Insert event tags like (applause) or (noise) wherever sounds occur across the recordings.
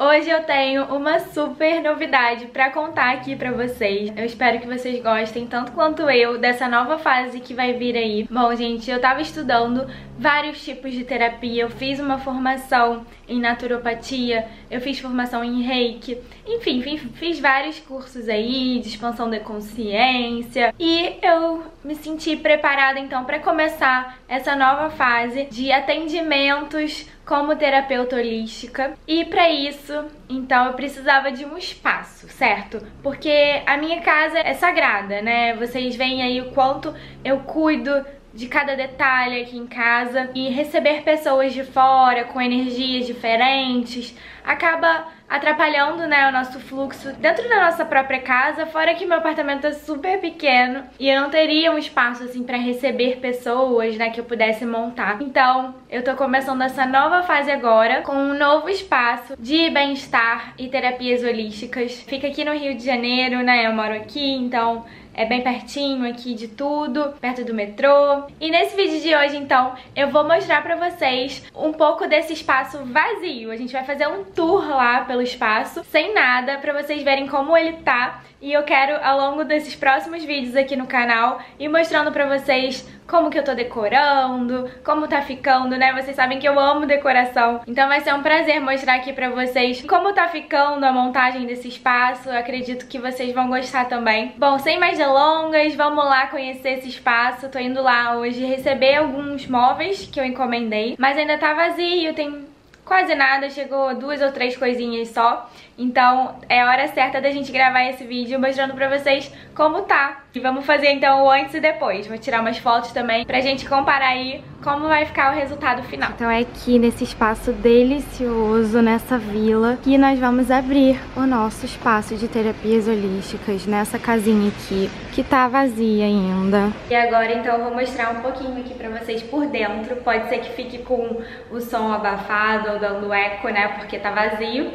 Hoje eu tenho uma super novidade pra contar aqui pra vocês. Eu espero que vocês gostem, tanto quanto eu, dessa nova fase que vai vir aí. Bom, gente, eu tava estudando vários tipos de terapia. Eu fiz uma formação em naturopatia, eu fiz formação em reiki, enfim, fiz vários cursos aí de expansão da consciência. E eu me senti preparada então pra começar essa nova fase de atendimentos como terapeuta holística. E para isso, então eu precisava de um espaço, certo? Porque a minha casa é sagrada, né? Vocês veem aí o quanto eu cuido de cada detalhe aqui em casa e receber pessoas de fora com energias diferentes acaba atrapalhando, né, o nosso fluxo dentro da nossa própria casa, fora que meu apartamento é super pequeno e eu não teria um espaço assim para receber pessoas, né, que eu pudesse montar. Então, eu tô começando essa nova fase agora com um novo espaço de bem-estar e terapias holísticas. Fica aqui no Rio de Janeiro, né? Eu moro aqui, então é bem pertinho aqui de tudo, perto do metrô. E nesse vídeo de hoje, então, eu vou mostrar pra vocês um pouco desse espaço vazio. A gente vai fazer um tour lá pelo espaço, sem nada, pra vocês verem como ele tá. E eu quero, ao longo desses próximos vídeos aqui no canal, ir mostrando pra vocês como que eu tô decorando, como tá ficando, né? Vocês sabem que eu amo decoração, então vai ser um prazer mostrar aqui pra vocês como tá ficando a montagem desse espaço. Eu acredito que vocês vão gostar também. Bom, sem mais delongas, vamos lá conhecer esse espaço. Tô indo lá hoje receber alguns móveis que eu encomendei, mas ainda tá vazio, tem quase nada, chegou duas ou três coisinhas só. Então é hora certa da gente gravar esse vídeo mostrando pra vocês como tá. E vamos fazer então o antes e depois. Vou tirar umas fotos também pra gente comparar aí como vai ficar o resultado final. Então é aqui nesse espaço delicioso, nessa vila, que nós vamos abrir o nosso espaço de terapias holísticas nessa casinha aqui, que tá vazia ainda. E agora então eu vou mostrar um pouquinho aqui pra vocês por dentro. Pode ser que fique com o som abafado ou dando eco, né, porque tá vazio.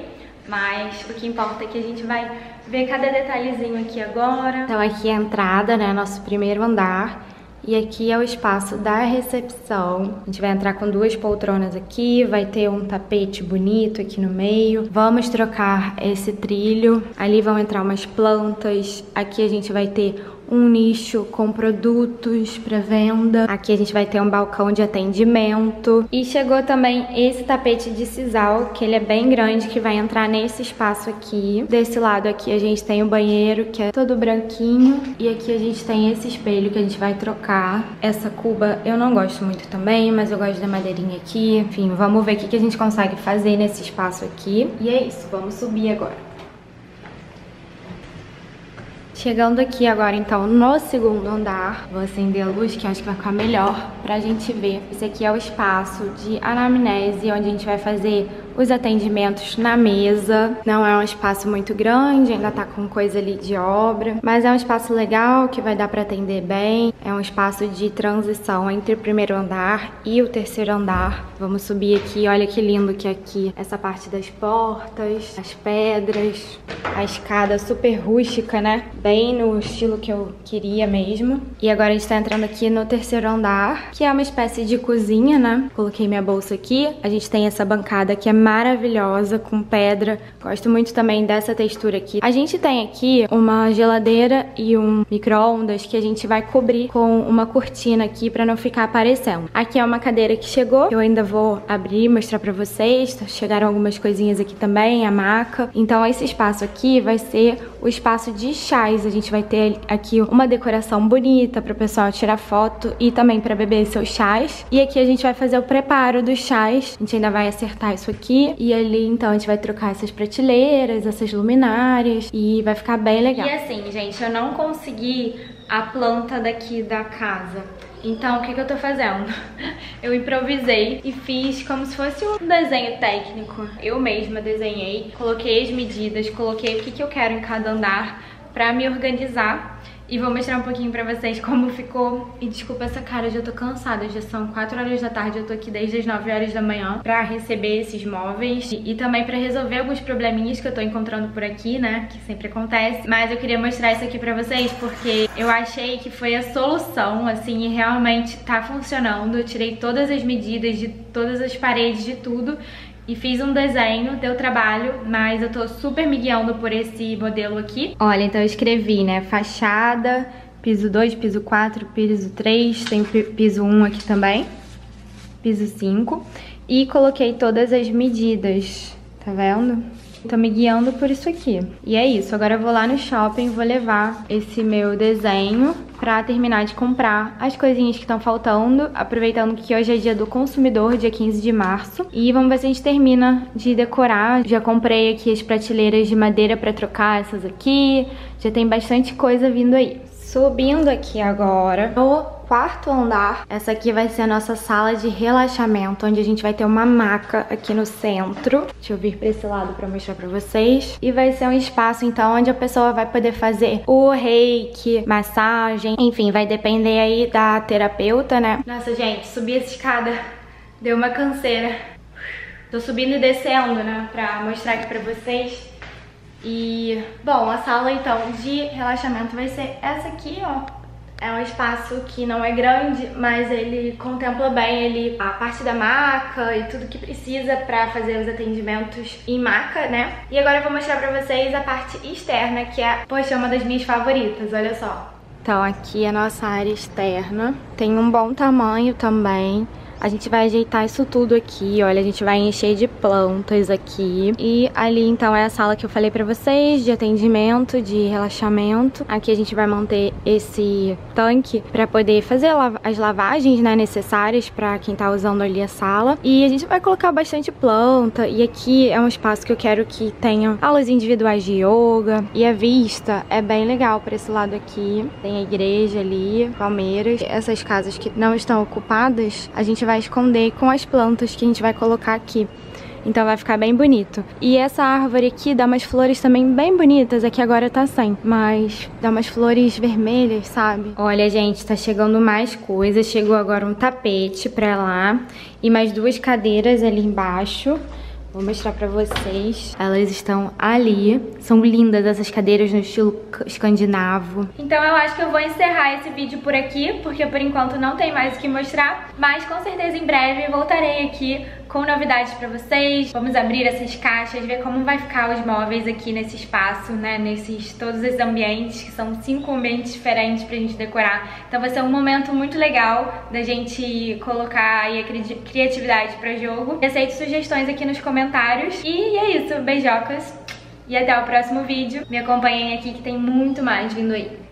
Mas o que importa é que a gente vai ver cada detalhezinho aqui agora. Então aqui é a entrada, né, nosso primeiro andar. E aqui é o espaço da recepção. A gente vai entrar com duas poltronas aqui, vai ter um tapete bonito aqui no meio. Vamos trocar esse trilho. Ali vão entrar umas plantas. Aqui a gente vai ter um nicho com produtos para venda. Aqui a gente vai ter um balcão de atendimento. E chegou também esse tapete de sisal, que ele é bem grande, que vai entrar nesse espaço aqui. Desse lado aqui a gente tem o banheiro, que é todo branquinho. E aqui a gente tem esse espelho que a gente vai trocar. Essa cuba eu não gosto muito também, mas eu gosto da madeirinha aqui. Enfim, vamos ver o que a gente consegue fazer nesse espaço aqui. E é isso, vamos subir agora. Chegando aqui agora, então, no segundo andar, vou acender a luz, que acho que vai ficar melhor pra gente ver. Esse aqui é o espaço de anamnese, onde a gente vai fazer os atendimentos na mesa. Não é um espaço muito grande, ainda tá com coisa ali de obra, mas é um espaço legal que vai dar para atender bem. É um espaço de transição entre o primeiro andar e o terceiro andar. Vamos subir aqui, olha que lindo que é aqui essa parte das portas, as pedras, a escada super rústica, né? Bem no estilo que eu queria mesmo. E agora a gente tá entrando aqui no terceiro andar, que é uma espécie de cozinha, né? Coloquei minha bolsa aqui. A gente tem essa bancada que é maravilhosa com pedra. Gosto muito também dessa textura aqui. A gente tem aqui uma geladeira e um micro-ondas que a gente vai cobrir com uma cortina aqui para não ficar aparecendo. Aqui é uma cadeira que chegou, eu ainda vou abrir e mostrar para vocês. Chegaram algumas coisinhas aqui também, a maca. Então esse espaço aqui vai ser o espaço de chás. A gente vai ter aqui uma decoração bonita para o pessoal tirar foto e também para beber seus chás. E aqui a gente vai fazer o preparo dos chás. A gente ainda vai acertar isso aqui aqui. E ali, então, a gente vai trocar essas prateleiras, essas luminárias. E vai ficar bem legal. E assim, gente, eu não consegui a planta daqui da casa. Então, o que, que eu tô fazendo? (laughs) Eu improvisei e fiz como se fosse um desenho técnico. Eu mesma desenhei, coloquei as medidas, coloquei o que, que eu quero em cada andar pra me organizar e vou mostrar um pouquinho pra vocês como ficou. E desculpa essa cara, eu já tô cansada. Já são 4 horas da tarde, eu tô aqui desde as 9 horas da manhã pra receber esses móveis. E, também pra resolver alguns probleminhas que eu tô encontrando por aqui, né? Que sempre acontece. Mas eu queria mostrar isso aqui pra vocês porque eu achei que foi a solução, assim, e realmente tá funcionando. Eu tirei todas as medidas de todas as paredes, de tudo. E fiz um desenho, deu trabalho, mas eu tô super me guiando por esse modelo aqui. Olha, então eu escrevi, né, fachada, piso 2, piso 4, piso 3, tem piso 1 aqui também, piso 5, e coloquei todas as medidas, tá vendo? Tô me guiando por isso aqui. E é isso, agora eu vou lá no shopping, vou levar esse meu desenho pra terminar de comprar as coisinhas que estão faltando, aproveitando que hoje é dia do consumidor, dia 15 de março. E vamos ver se a gente termina de decorar. Já comprei aqui as prateleiras de madeira pra trocar essas aqui, já tem bastante coisa vindo aí. Subindo aqui agora no quarto andar, essa aqui vai ser a nossa sala de relaxamento, onde a gente vai ter uma maca aqui no centro. Deixa eu vir pra esse lado pra mostrar pra vocês. E vai ser um espaço, então, onde a pessoa vai poder fazer o reiki, massagem, enfim, vai depender aí da terapeuta, né? Nossa, gente, subir essa escada deu uma canseira. Tô subindo e descendo, né, pra mostrar aqui pra vocês. E, bom, a sala então de relaxamento vai ser essa aqui, ó. É um espaço que não é grande, mas ele contempla bem ele, a parte da maca e tudo que precisa pra fazer os atendimentos em maca, né? E agora eu vou mostrar pra vocês a parte externa, que é, poxa, uma das minhas favoritas, olha só. Então aqui é a nossa área externa, tem um bom tamanho também. A gente vai ajeitar isso tudo aqui, olha, a gente vai encher de plantas aqui. E ali, então, é a sala que eu falei pra vocês, de atendimento, de relaxamento. Aqui a gente vai manter esse tanque pra poder fazer as lavagens, né, necessárias pra quem tá usando ali a sala. E a gente vai colocar bastante planta. E aqui é um espaço que eu quero que tenha aulas individuais de yoga. E a vista é bem legal pra esse lado aqui. Tem a igreja ali, Palmeiras. Essas casas que não estão ocupadas, a gente vai vai esconder com as plantas que a gente vai colocar aqui. Então vai ficar bem bonito. E essa árvore aqui dá umas flores também bem bonitas. Aqui agora tá sem, mas dá umas flores vermelhas, sabe? Olha, gente, tá chegando mais coisas. Chegou agora um tapete pra lá e mais duas cadeiras ali embaixo. Vou mostrar pra vocês. Elas estão ali. São lindas essas cadeiras no estilo escandinavo. Então eu acho que eu vou encerrar esse vídeo por aqui, porque por enquanto não tem mais o que mostrar. Mas com certeza em breve voltarei aqui com novidades pra vocês. Vamos abrir essas caixas, ver como vai ficar os móveis aqui nesse espaço, né? Nesses todos esses ambientes, que são cinco ambientes diferentes pra gente decorar. Então vai ser um momento muito legal da gente colocar aí a cri criatividade pra jogo. E aceito sugestões aqui nos comentários. E é isso, beijocas. E até o próximo vídeo. Me acompanhem aqui que tem muito mais vindo aí.